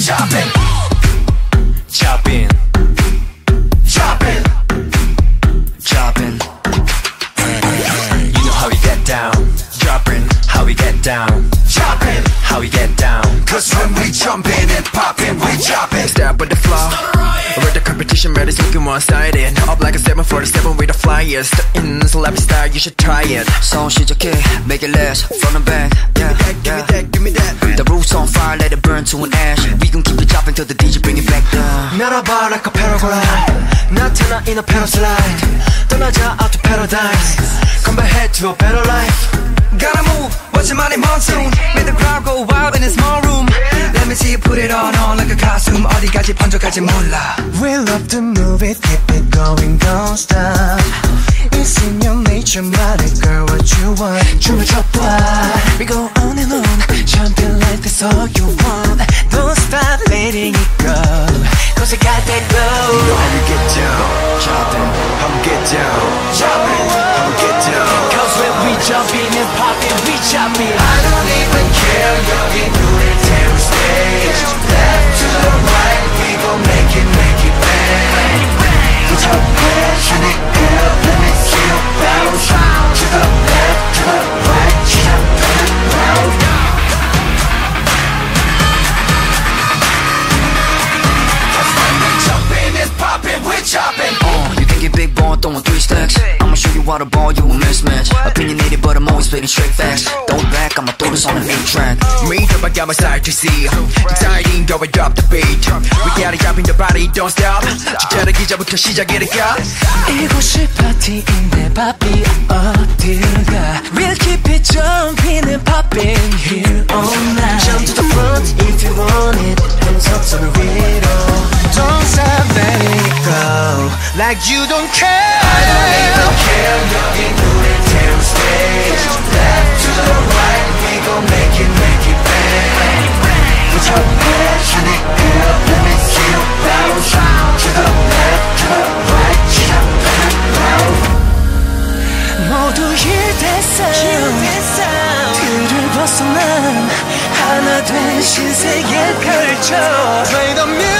jopping, jopping, jopping, jopping. You know how we get down, dropping, how we get down, jopping, how we get down. Cause when we jumping and popping, we jopping. Step with the flow. Where the competition red is looking one-sided Up like a seven for the seven with the flyers Stuck in this lifestyle, you should try it. So 시작해, make it last, from the back, yeah. in a paraslide. 떠나자 out to paradise. Come back head to a better life. Gotta move, watch your money monsoon. Make the crowd go wild in a small room. Let me see you put it on, on like a costume. 어디까지 번져갈지 몰라. We love to move it, keep it going, don't stop. It's in your nature, 말해, girl, what you want. 춤을 춰봐. We go on and on, jumping like that's all you want. Don't stop letting when we jump in and pop in, we chop it. I don't even care 여기 우릴 태운 stage big ball throwing three stacks I'ma show you how to ball, you a mismatch Opinionated but I'm always spitting straight facts Don't back, I'ma throw this on an 8 track Meet up, I got my side to see. Exciting, go and drop the beat. We gotta jump in the body, don't stop. 주차를 기자부터 시작이니까. 이곳이 파티인데 바비 어딜가 We'll keep it jumping and popping here all night Jump to the front if you want it Like you don't care I don't even care 여기 우릴 태운 stage Left to the right we gon' make it make it bang Put your hands in the air let me see you bounce To the left to the right jump and loud 모두 힐됐어 틀을 벗어난 하나 된 신세계 펼쳐 Play the music